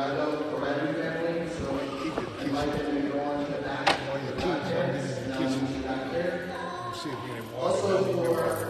I'd to go on to Also for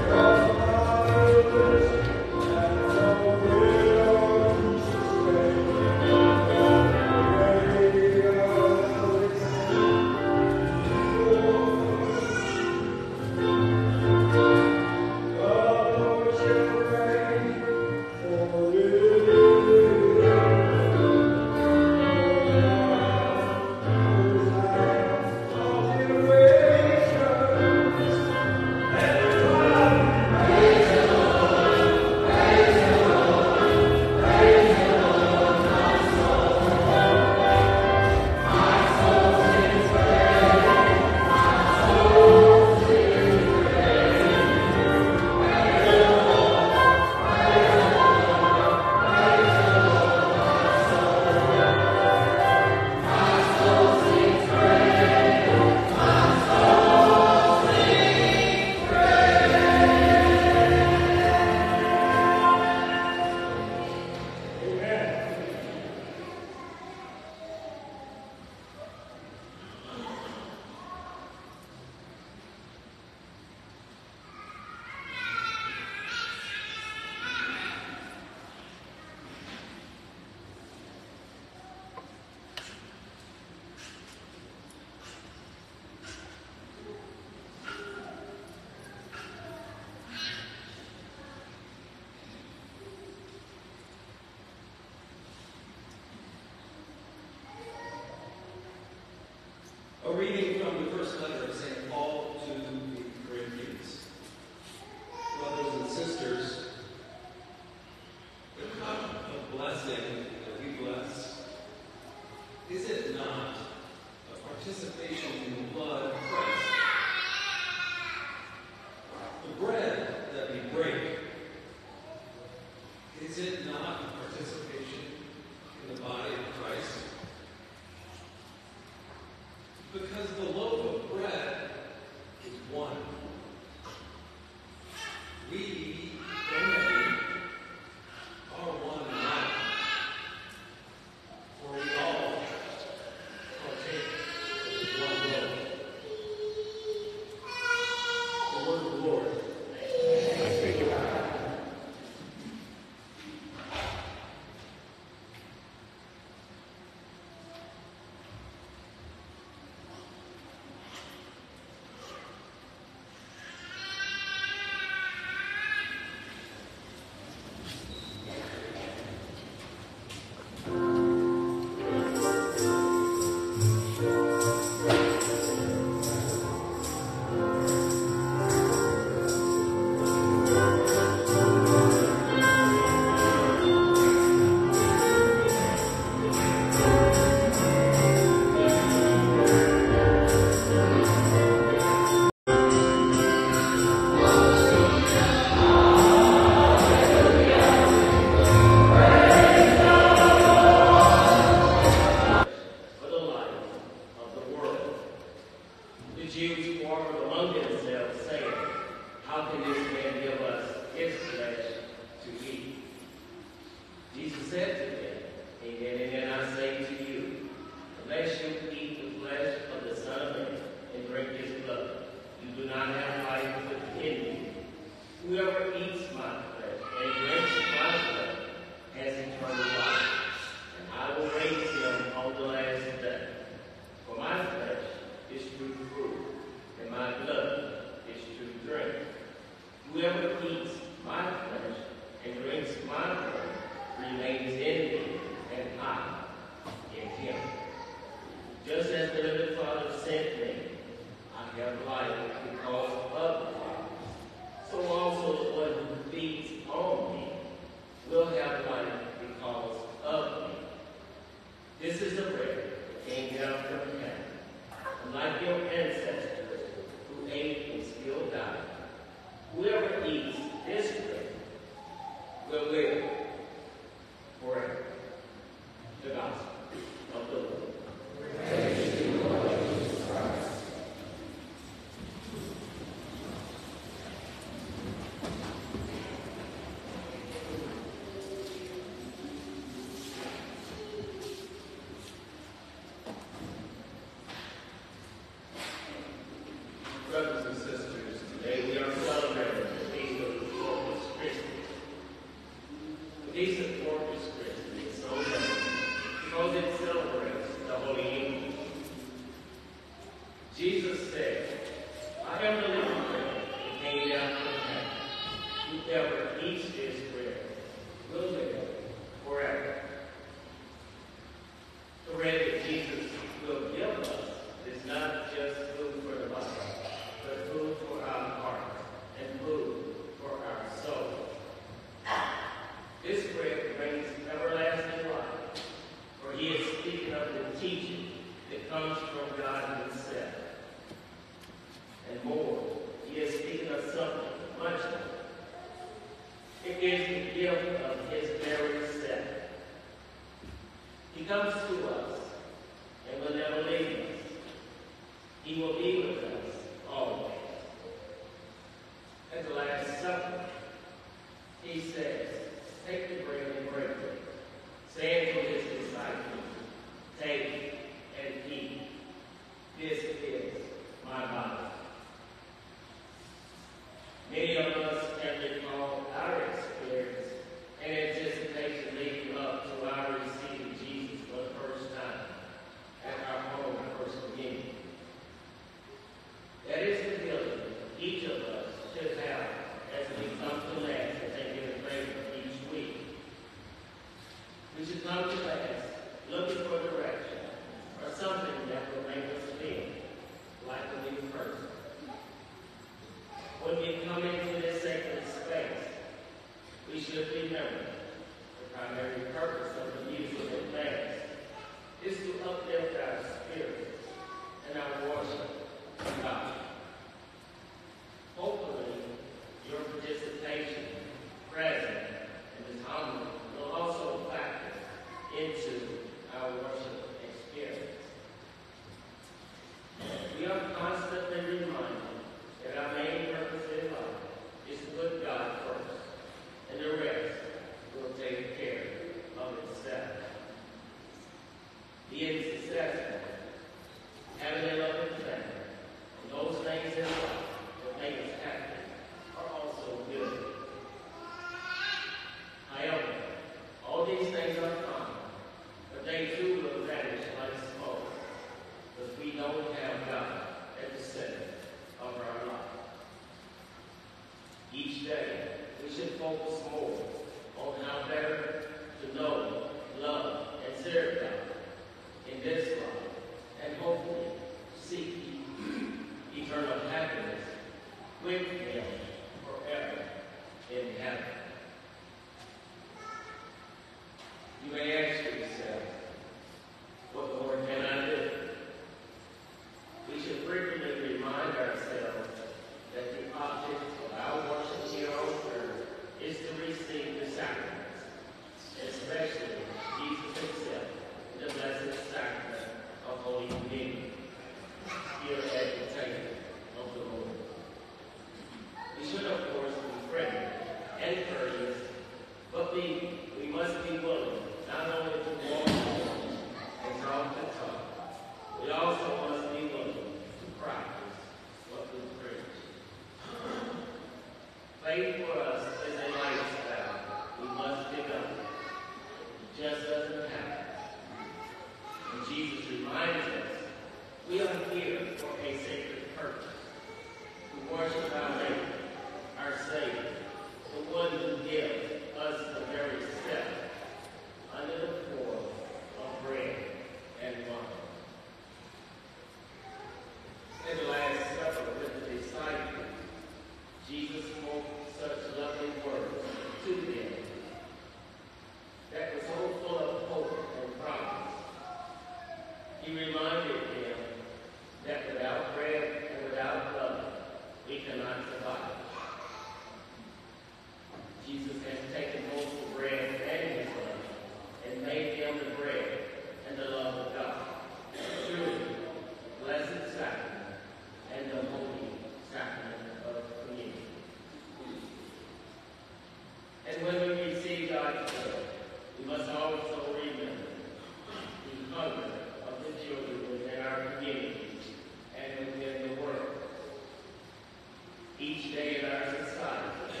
each day in our society,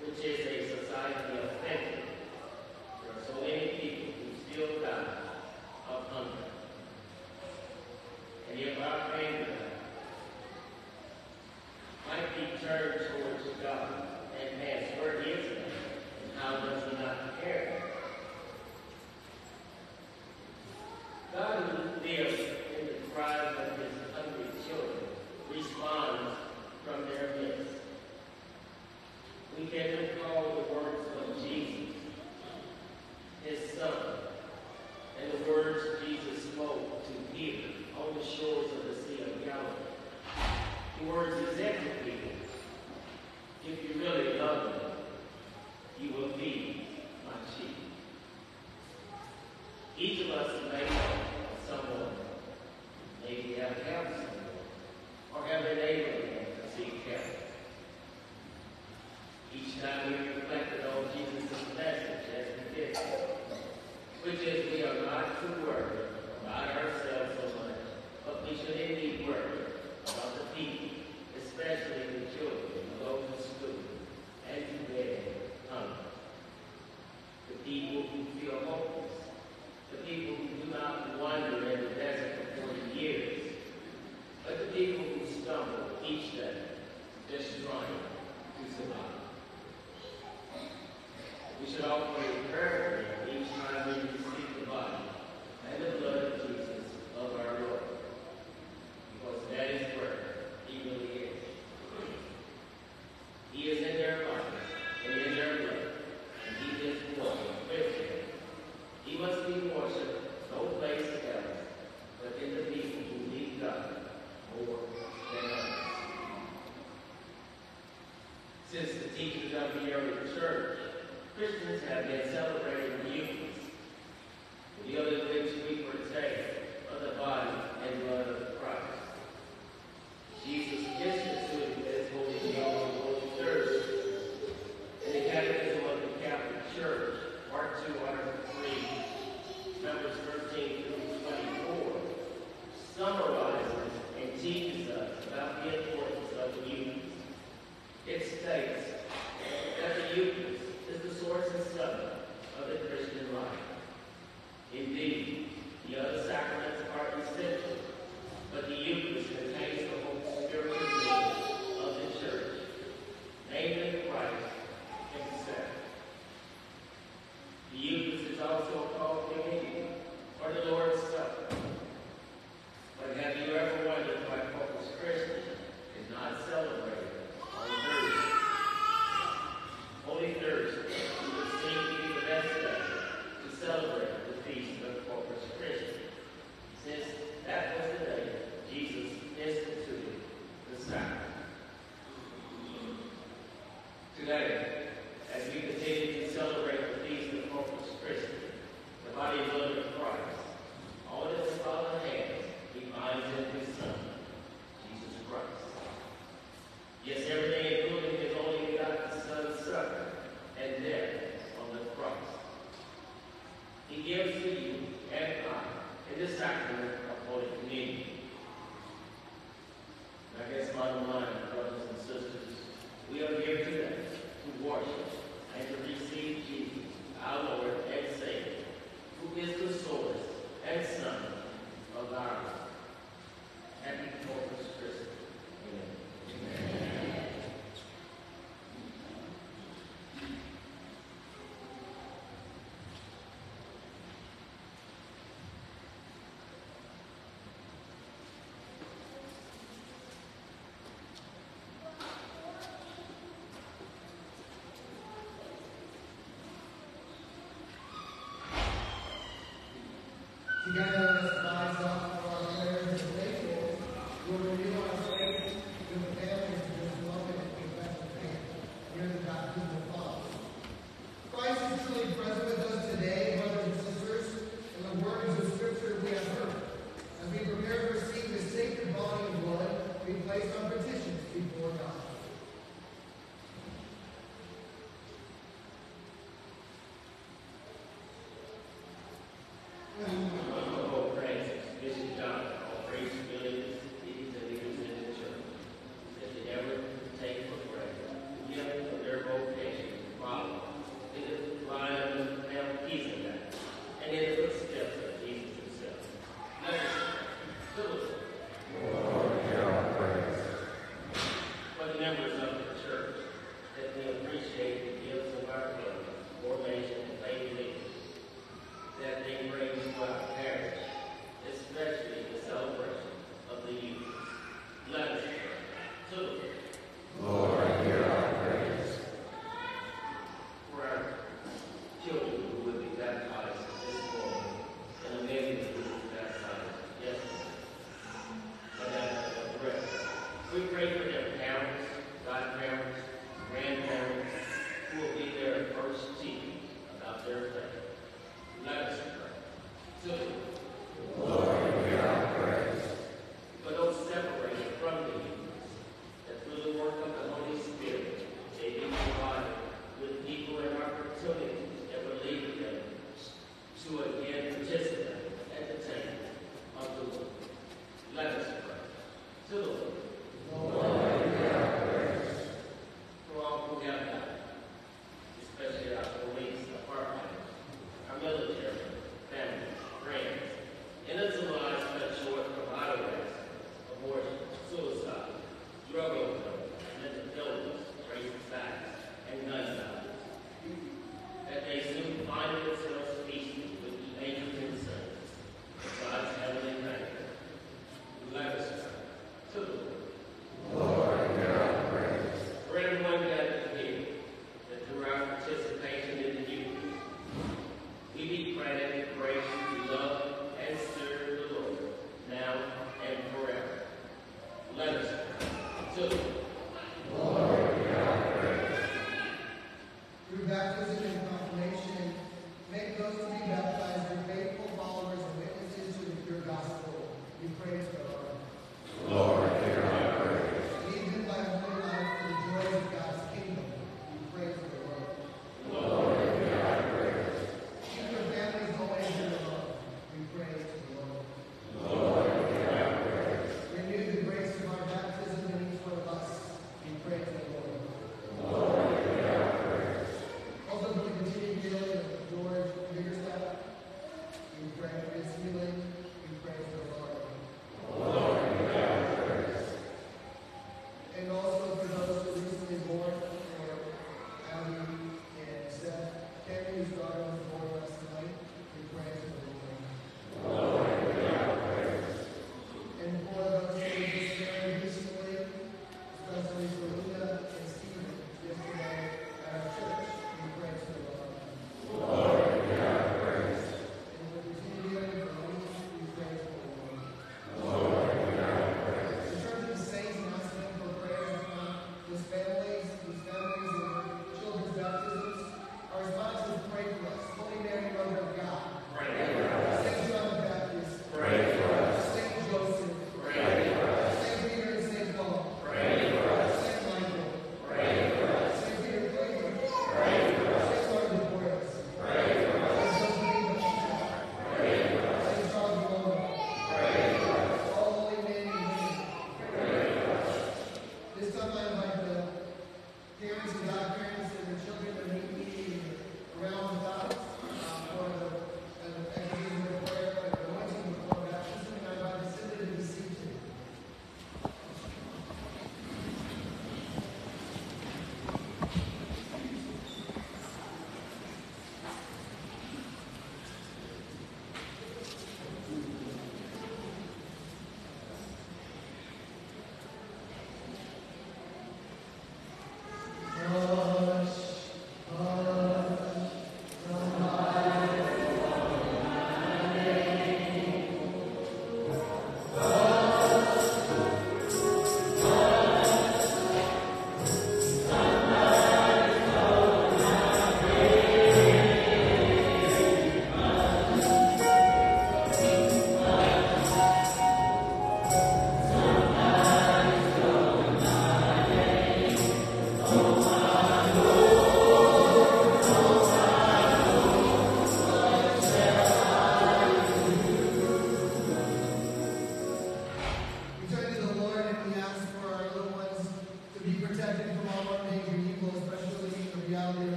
which is a society of plenty. There are so many people who still die of hunger. And if our Philadelphia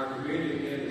our community again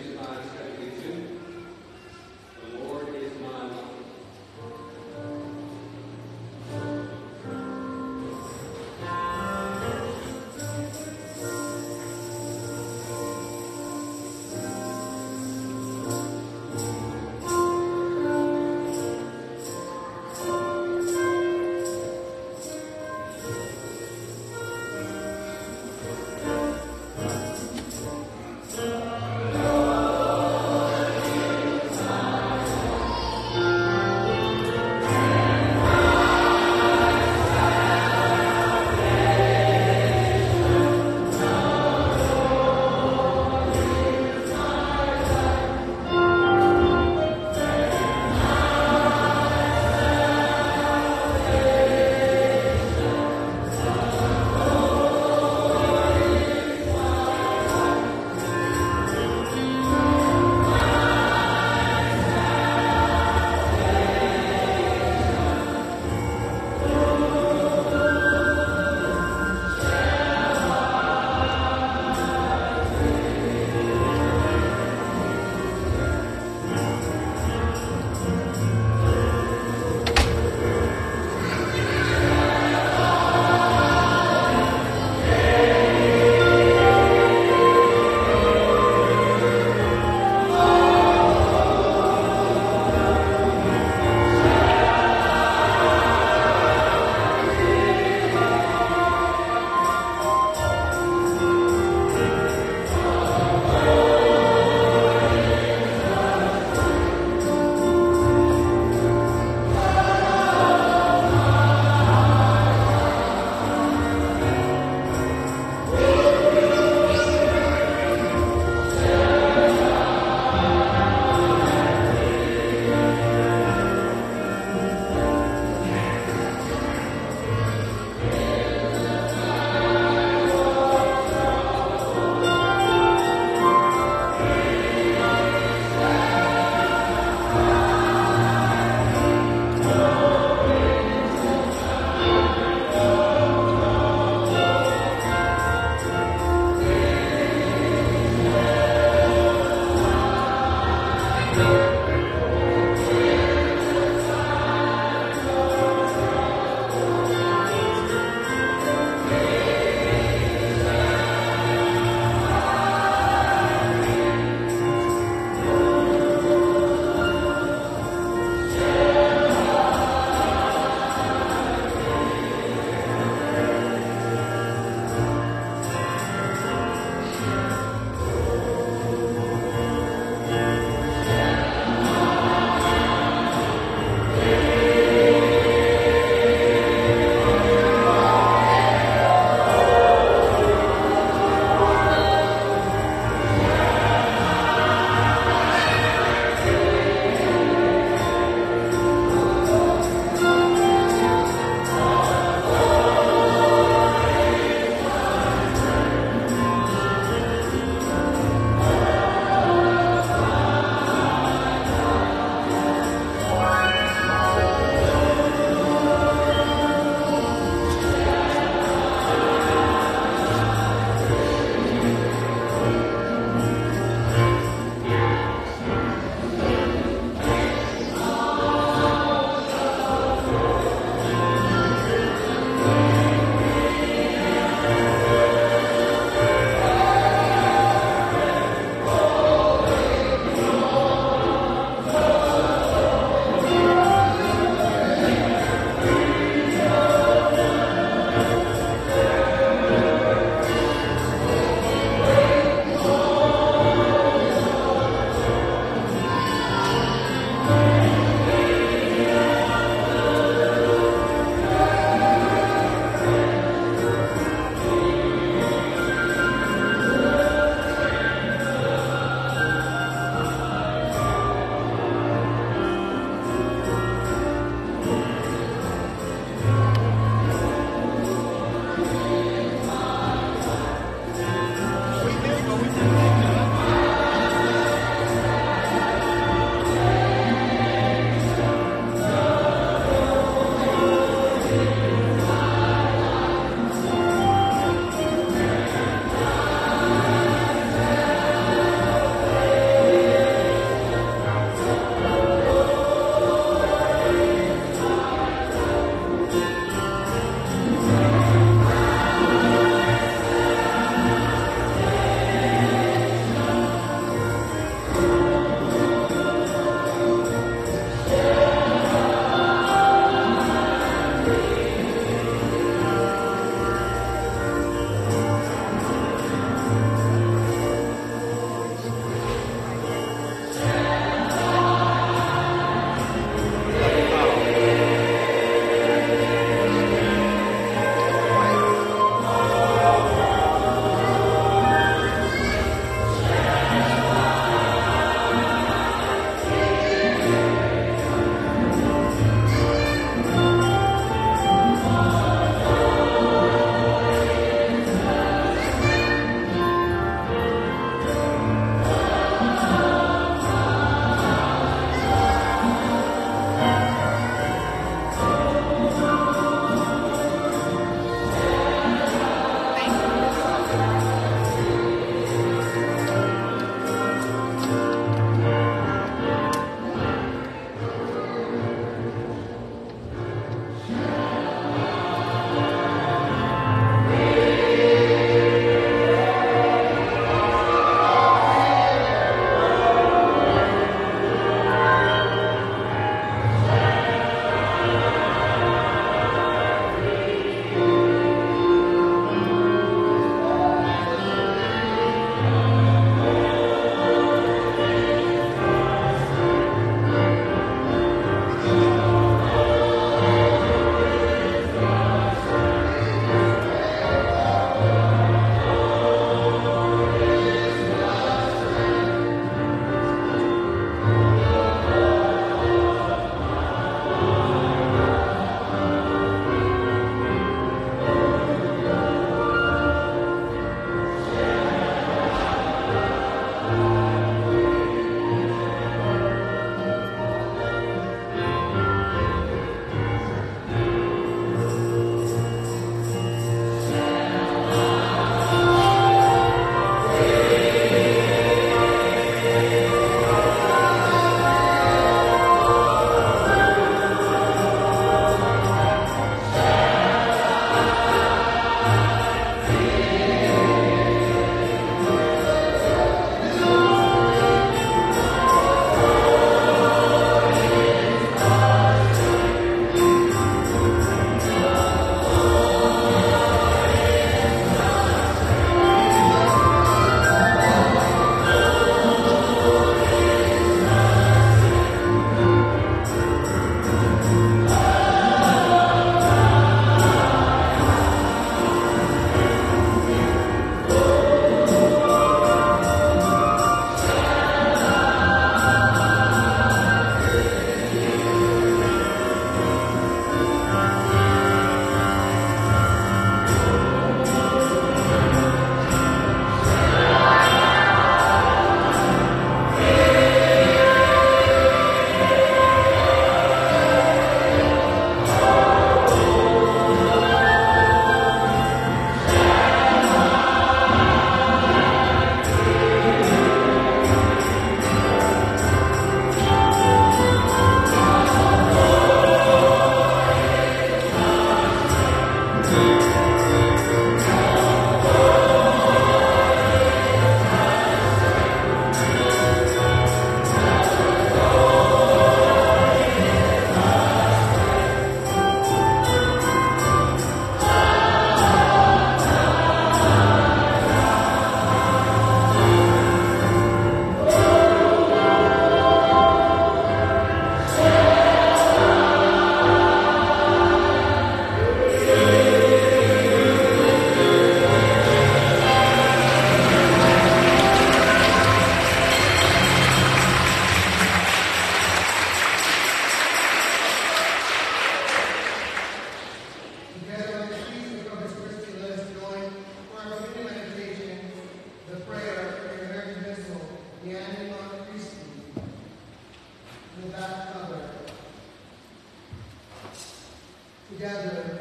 Together,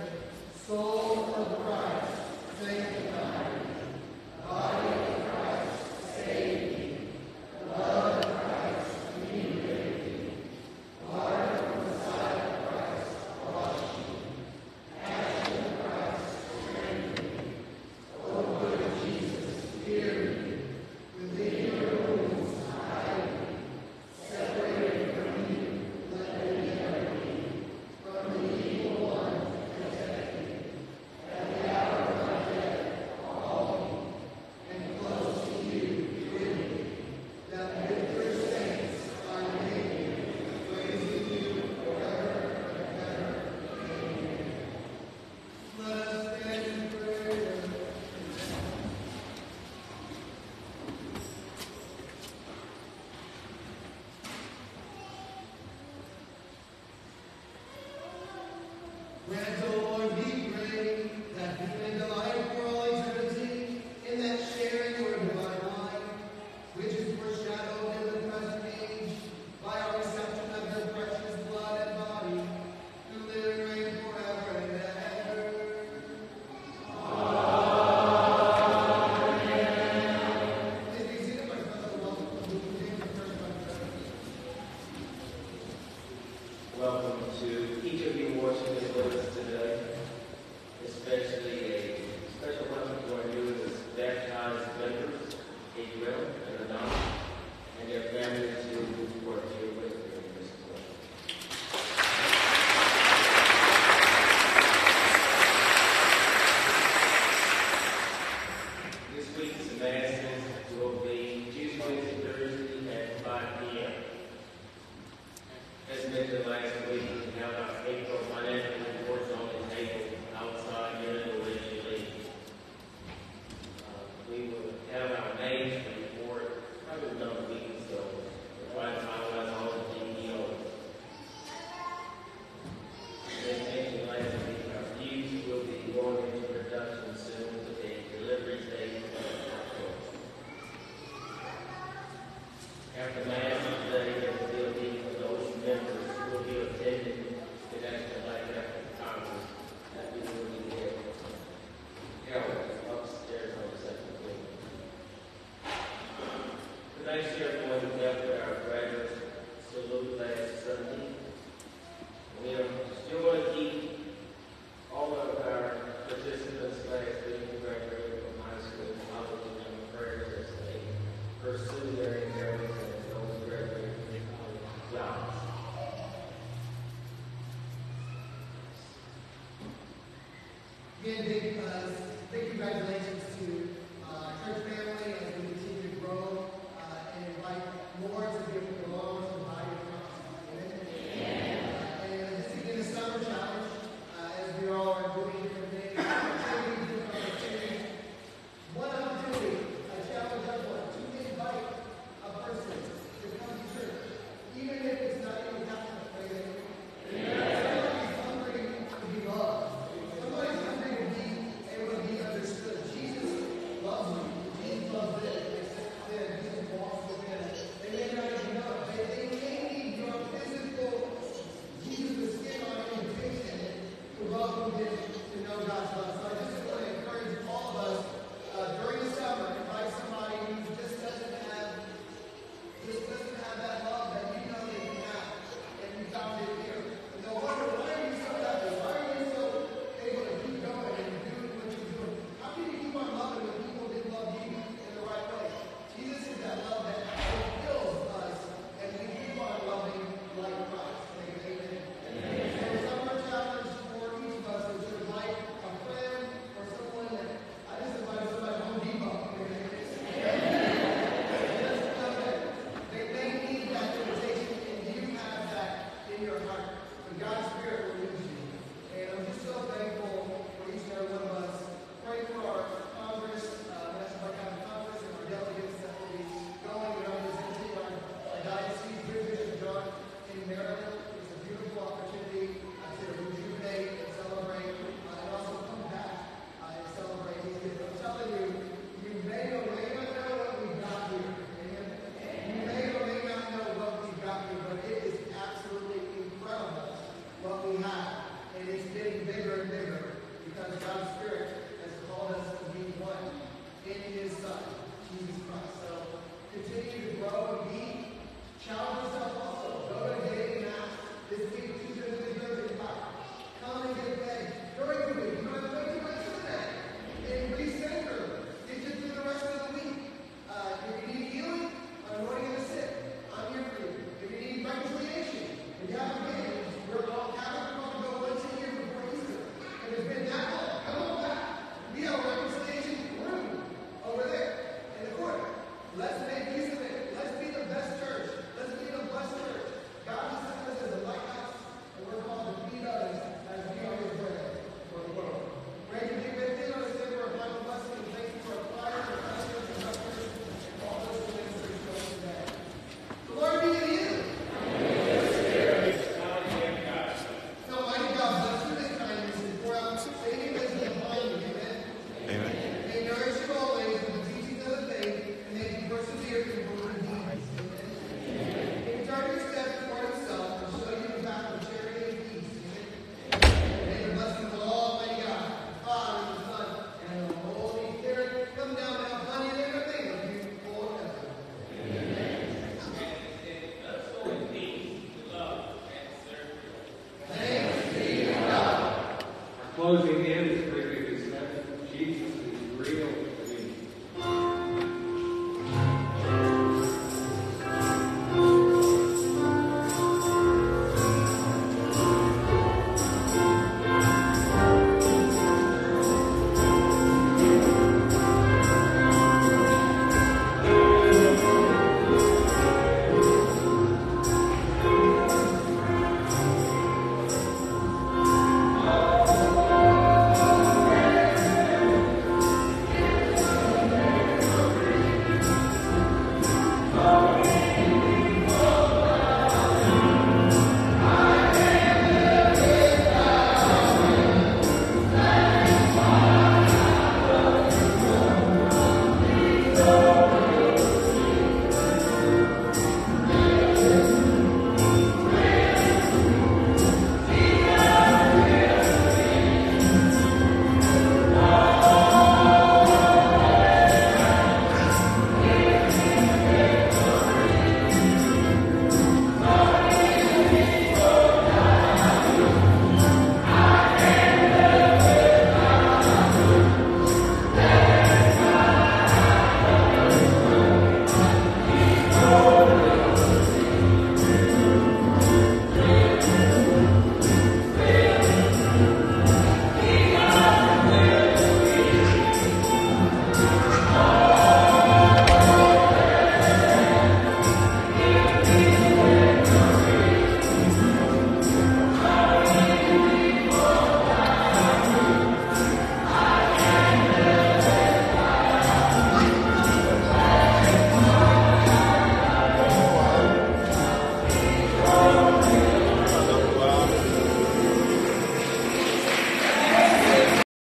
soul of Christ, sanctified. Body